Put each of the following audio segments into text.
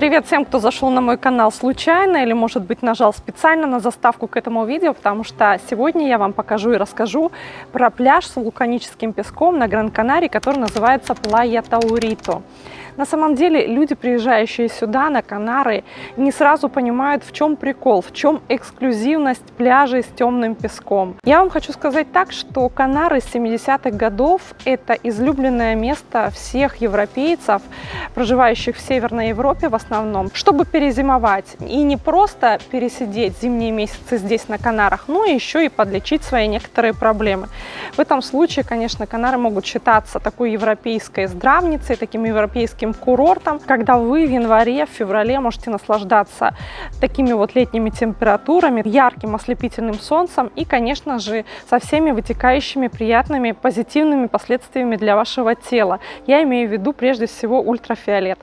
Привет всем, кто зашел на мой канал случайно или, может быть, нажал специально на заставку к этому видео, потому что сегодня я вам покажу и расскажу про пляж с вулканическим песком на Гран-Канарии, который называется Плая Таурито. На самом деле люди, приезжающие сюда, на Канары, не сразу понимают, в чем прикол, в чем эксклюзивность пляжей с темным песком. Я вам хочу сказать так, что Канары с 70-х годов – это излюбленное место всех европейцев, проживающих в Северной Европе в основном, чтобы перезимовать и не просто пересидеть зимние месяцы здесь на Канарах, но еще и подлечить свои некоторые проблемы. В этом случае, конечно, Канары могут считаться такой европейской здравницей, таким европейским туристическим курортом, когда вы в январе, в феврале можете наслаждаться такими вот летними температурами, ярким ослепительным солнцем и, конечно же, со всеми вытекающими приятными позитивными последствиями для вашего тела. Я имею в виду прежде всего ультрафиолет.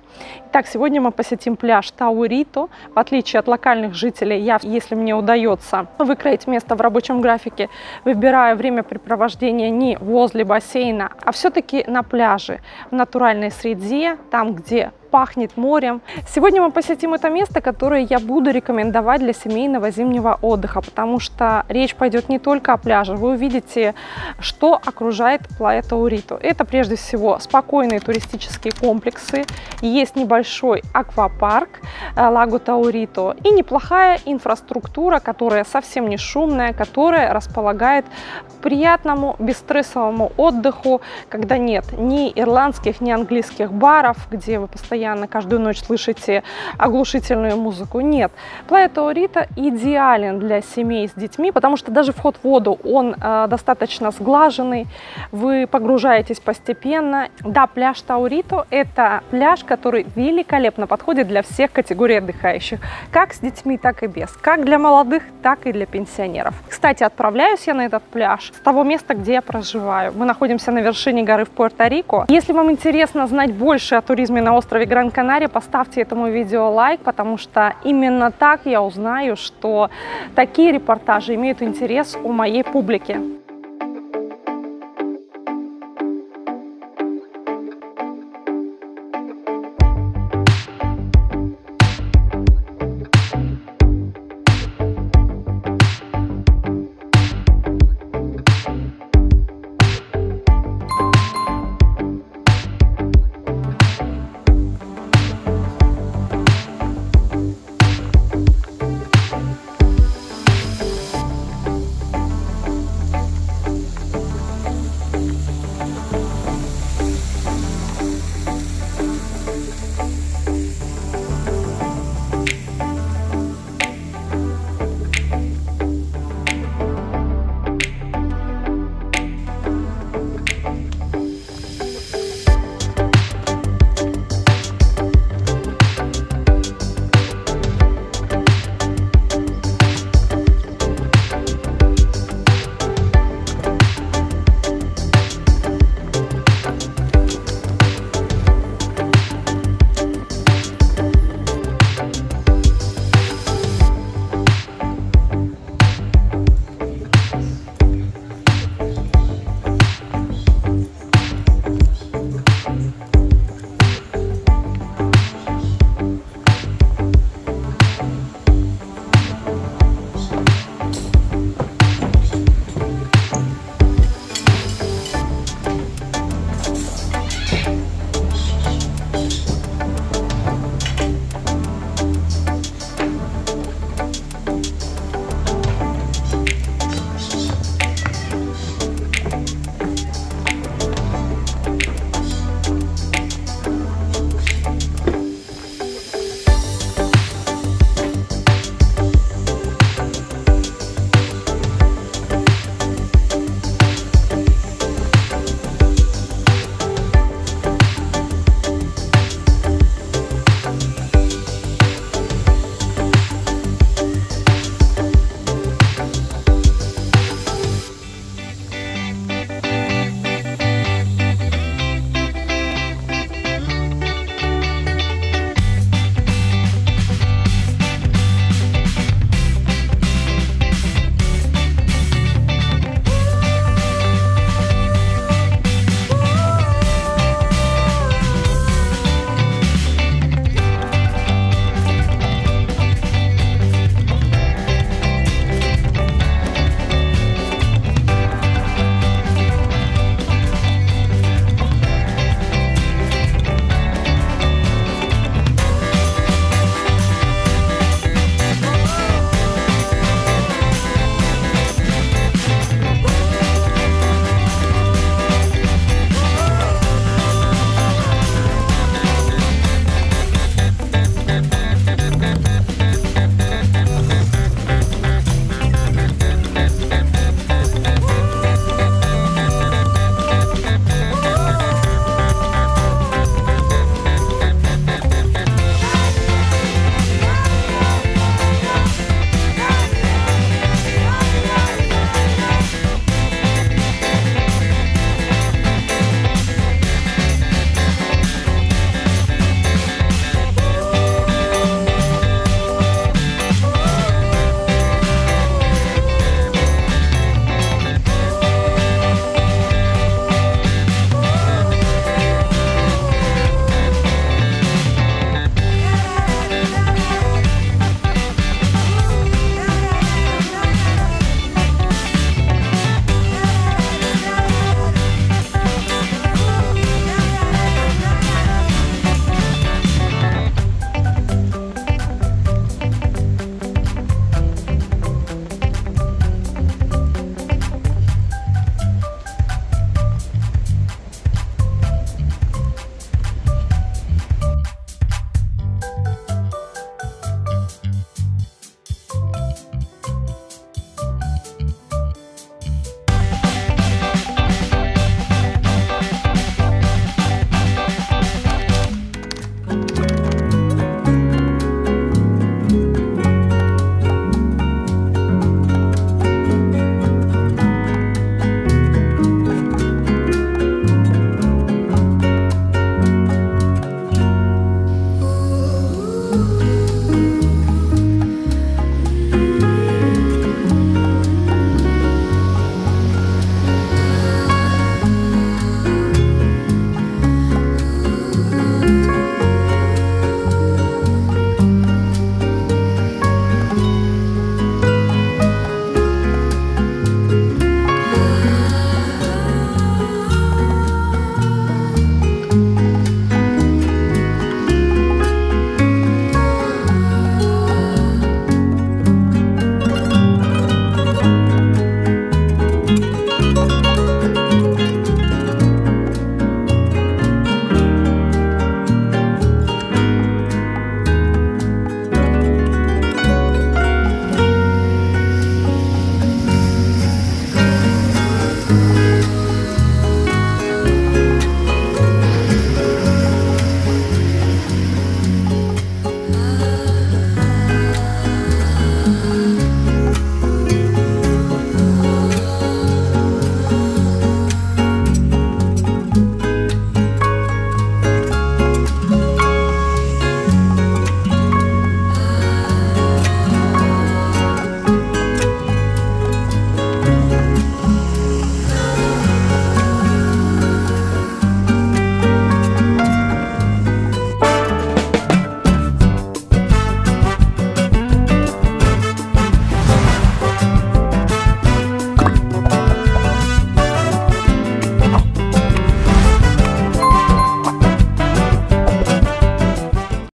Итак, сегодня мы посетим пляж Таурито. В отличие от локальных жителей, я, если мне удается выкроить место в рабочем графике, выбираю времяпрепровождения не возле бассейна, а все-таки на пляже, в натуральной среде, там, где пахнет морем. Сегодня мы посетим это место, которое я буду рекомендовать для семейного зимнего отдыха, потому что речь пойдет не только о пляже. Вы увидите, что окружает Плая Таурито. Это прежде всего спокойные туристические комплексы, есть небольшой аквапарк э, Лагу Таурито и неплохая инфраструктура, которая совсем не шумная, которая располагает приятному бесстрессовому отдыху, когда нет ни ирландских, ни английских баров, где вы постоянно постоянно каждую ночь слышите оглушительную музыку. Нет. Плая Таурита идеален для семей с детьми, потому что даже вход в воду, он э, достаточно сглаженный, вы погружаетесь постепенно. Да, пляж Таурито – это пляж, который великолепно подходит для всех категорий отдыхающих, как с детьми, так и без, как для молодых, так и для пенсионеров. Кстати, отправляюсь я на этот пляж с того места, где я проживаю. Мы находимся на вершине горы в Пуэрто-Рико. Если вам интересно знать больше о туризме на острове Гран-Канария, поставьте этому видео лайк, потому что именно так я узнаю, что такие репортажи имеют интерес у моей публики.